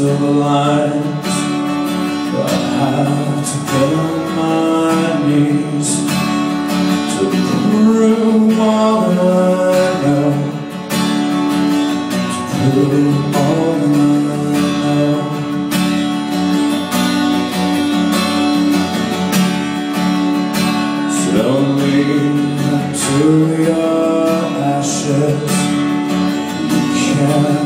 of lines. I have to get on my knees To prove all that I know? To prove all that I know. So don't to your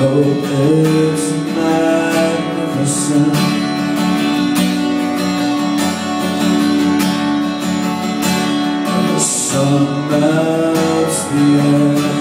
hope it's magnificent The sun melts the air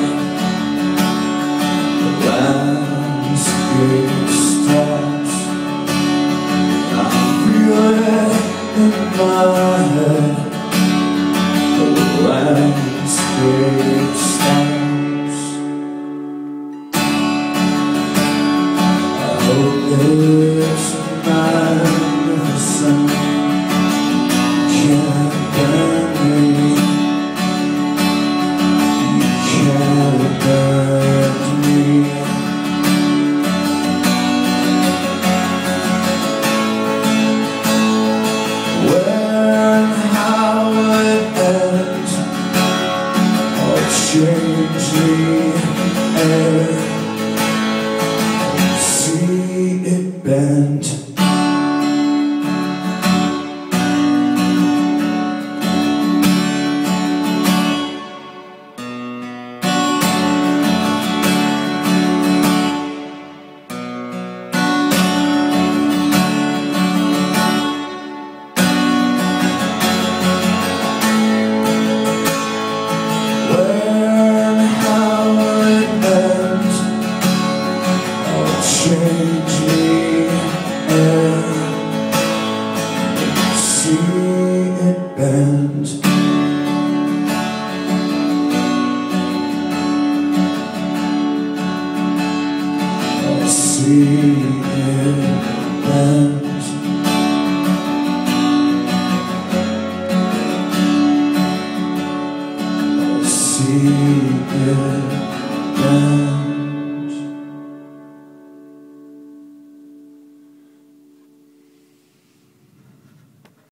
secret plans Our secret plans